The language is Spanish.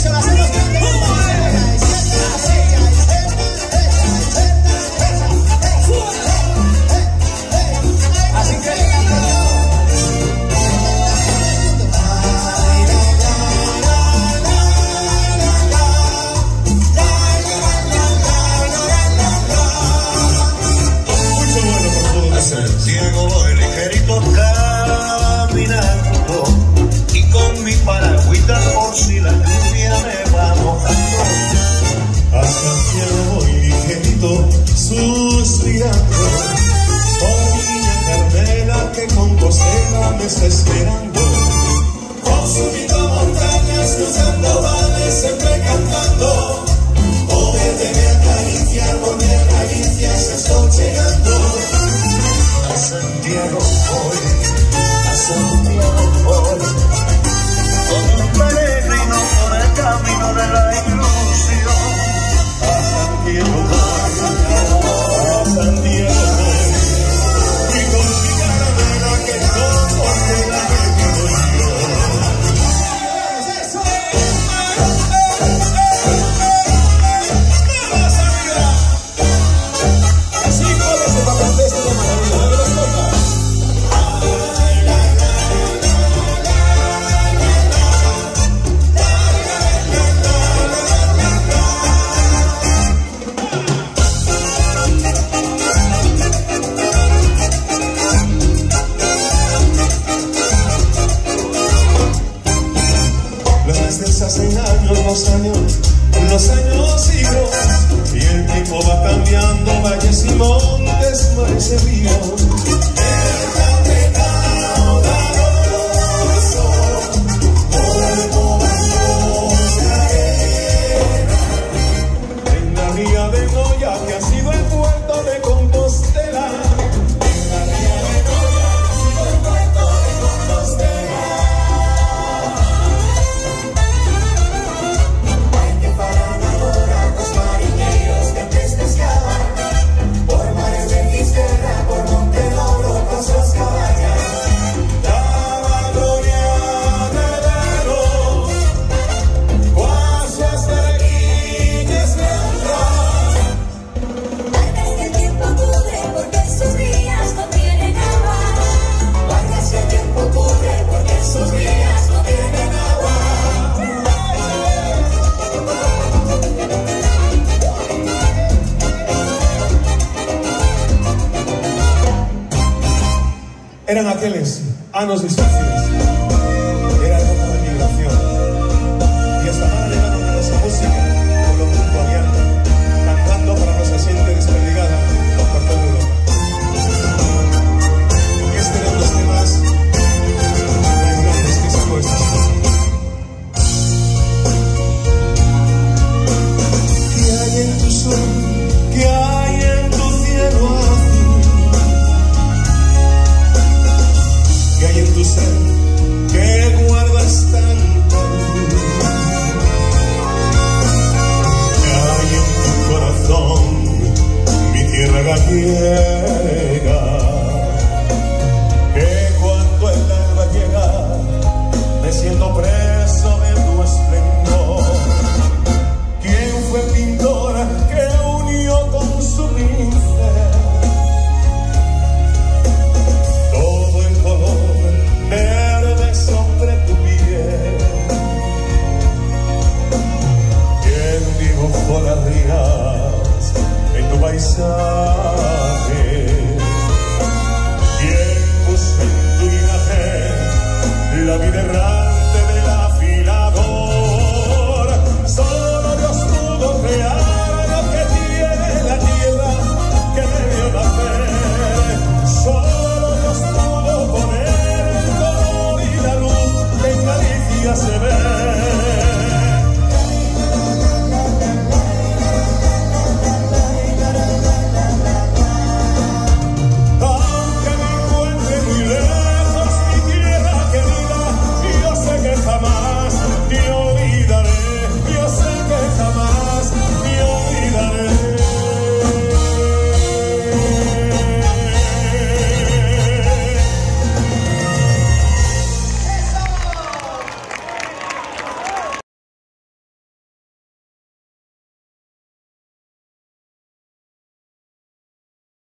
se las Christmas. eran aquellos años difíciles. que guardas tanto. Hay en tu corazón mi tierra gallera. saw